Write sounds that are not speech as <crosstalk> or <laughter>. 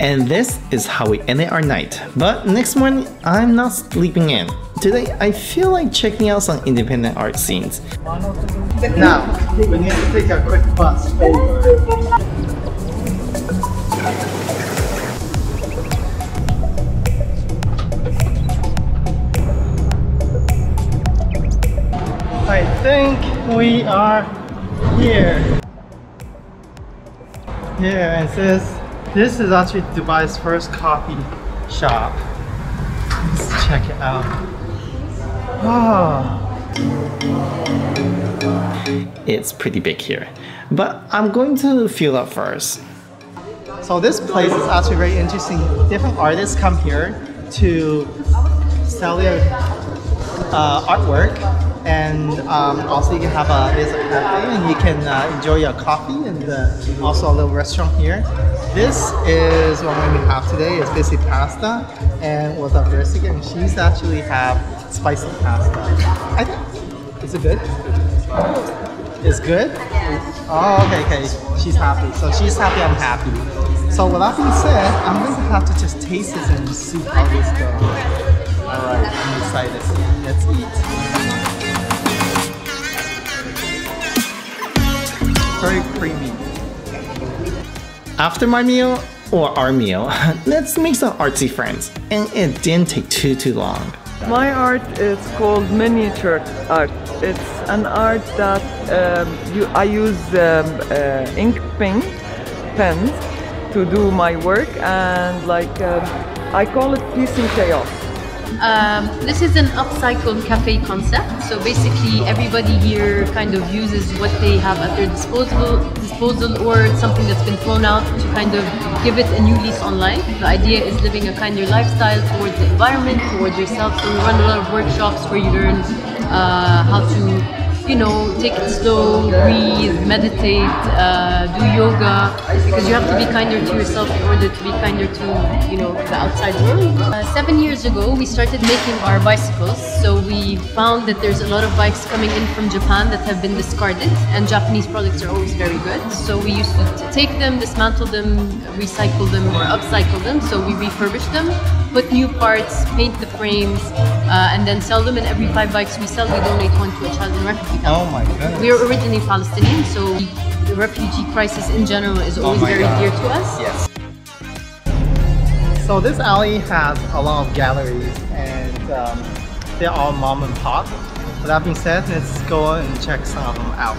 And this is how we ended our night. But next morning, I'm not sleeping in. Today, I feel like checking out some independent art scenes. Now, we need to take a quick bus over. I think we are here. Yeah, it says this is actually Dubai's first coffee shop. Let's check it out. Oh. It's pretty big here. But I'm going to fill up first. So this place is actually very interesting. Different artists come here to sell their uh, artwork and um, also you can have a there's a cafe and you can uh, enjoy your coffee uh, also a little restaurant here. This is what we have today. It's basically pasta and with a versic and she's actually have spicy pasta. I think is it good? It's good? Oh, okay, okay. She's happy. So she's happy, I'm happy. So with that being said, I'm going to have to just taste this and see how this goes. Alright, I'm excited. Let's eat. After my meal, or our meal, <laughs> let's make some artsy friends. And it didn't take too too long. My art is called miniature art. It's an art that um, you, I use um, uh, ink pen, pens to do my work and like um, I call it in chaos. Um, this is an upcycled cafe concept. So basically, everybody here kind of uses what they have at their disposal, disposal, or something that's been thrown out to kind of give it a new lease on life. The idea is living a kinder lifestyle towards the environment, towards yourself. So we run a lot of workshops where you learn uh, how to you know, take it slow, breathe, meditate, uh, do yoga, because you have to be kinder to yourself in order to be kinder to, you know, the outside world. Uh, seven years ago, we started making our bicycles. So we found that there's a lot of bikes coming in from Japan that have been discarded, and Japanese products are always very good. So we used to take them, dismantle them, recycle them, or upcycle them. So we refurbish them, put new parts, paint the frames, uh, and then sell them. And every five bikes we sell, we donate one to a child in refugee camp. Oh my goodness. We are originally Palestinian, so the refugee crisis in general is always Oh very God. dear to us. Yes. So this alley has a lot of galleries and um, they're all mom and pop. With that being said, let's go and check some of them out.